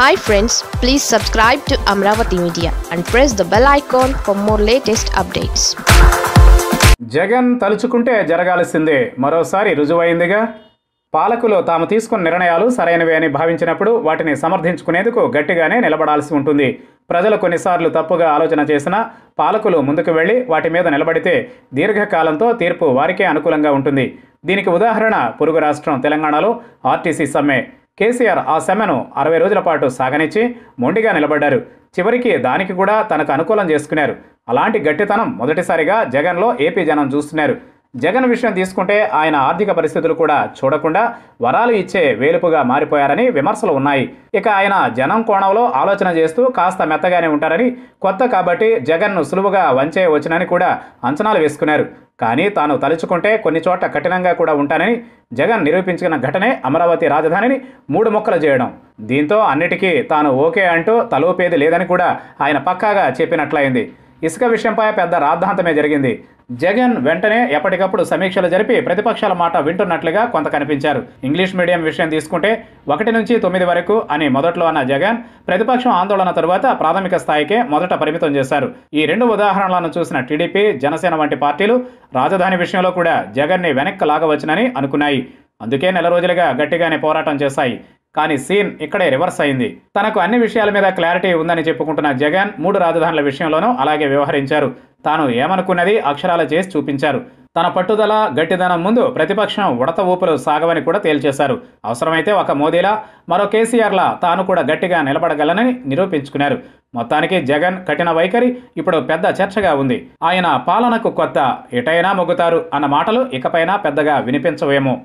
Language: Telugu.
Hi friends please subscribe to Amaravati media and press the bell icon for more latest updates Jagan తలుచుకుంటే జరగాల్సిందే. మరోసారి రుజువైందిగా. పాలకులు తాము తీసుకున్న నిర్ణయాలు సరైనవే అని భావించినప్పుడు వాటిని సమర్థించుకునేందుకు గట్టిగానే నిలబడాల్సి ఉంటుంది. ప్రజలు కొన్నిసార్లు తప్పుగా ఆలోచన చేసినా పాలకులు ముందుకు వెళ్ళి వాటి మీద నిలబడితే దీర్ఘకాలంతో తీర్పు వారికే అనుకూలంగా ఉంటుంది. దీనికి ఉదాహరణ పొరుగు రాష్ట్రం తెలంగాణలో ఆర్టీసీ సమ్మె. కేసీఆర్ ఆ సమ్మెను అరవై రోజుల పాటు సాగనిచ్చి మొండిగా నిలబడ్డారు. చివరికి దానికి కూడా తనకు అనుకూలం చేసుకున్నారు. అలాంటి గట్టితనం మొదటిసారిగా జగన్లో ఏపీ జనం చూస్తున్నారు. జగన్ విషయం తీసుకుంటే ఆయన ఆర్థిక పరిస్థితులు కూడా చూడకుండా వరాలు ఇచ్చే వేలుపుగా మారిపోయారని విమర్శలు ఉన్నాయి. ఇక ఆయన జనం కోణంలో ఆలోచన చేస్తూ కాస్త మెత్తగానే ఉంటారని కొత్త కాబట్టి జగన్ను సులువుగా వంచే వచ్చినని కూడా అంచనాలు వేసుకున్నారు. కానీ తాను తలుచుకుంటే కొన్ని చోట్ల కఠినంగా కూడా ఉంటానని జగన్ నిరూపించిన ఘటనే అమరావతి రాజధానిని మూడు మొక్కలు చేయడం. దీంతో అన్నిటికీ తాను ఓకే అంటూ తలోపేది లేదని కూడా ఆయన పక్కాగా చెప్పినట్లయింది. ఇసుక విషయంపై పెద్ద రాద్ధాంతమే జరిగింది. జగన్ వెంటనే ఎప్పటికప్పుడు సమీక్షలు జరిపి ప్రతిపక్షాల మాట వింటున్నట్లుగా కొంత కనిపించారు. ఇంగ్లీష్ మీడియం విషయం తీసుకుంటే ఒకటి నుంచి తొమ్మిది వరకు అని మొదట్లో అన్న జగన్ ప్రతిపక్షం ఆందోళన తరువాత ప్రాథమిక స్థాయికే మొదట పరిమితం చేశారు. ఈ రెండు ఉదాహరణలను చూసిన టీడీపీ జనసేన వంటి పార్టీలు రాజధాని విషయంలో కూడా జగన్ని వెనక్కి లాగవచ్చునని అనుకున్నాయి. అందుకే నెల రోజులుగా గట్టిగానే పోరాటం చేశాయి. కానీ సీన్ ఇక్కడే రివర్స్ అయింది. తనకు అన్ని విషయాల మీద క్లారిటీ ఉందని చెప్పుకుంటున్న జగన్ మూడు రాజధానుల విషయంలోనూ అలాగే వ్యవహరించారు. తాను ఏమనుకున్నది అక్షరాలు చేసి చూపించారు. తన పట్టుదల గట్టిదనం ముందు ప్రతిపక్షం ఉడత ఊపులు సాగవని కూడా తేల్చేశారు. అవసరమైతే ఒక మోదీలా మరో కేసీఆర్లా తాను కూడా గట్టిగా నిలబడగలనని నిరూపించుకున్నారు. మొత్తానికి జగన్ కఠిన వైఖరి ఇప్పుడు పెద్ద చర్చగా ఉంది. ఆయన పాలనకు కొత్త ఎటైనా మొగ్గుతారు అన్న మాటలు ఇకపైనా పెద్దగా వినిపించవేమో.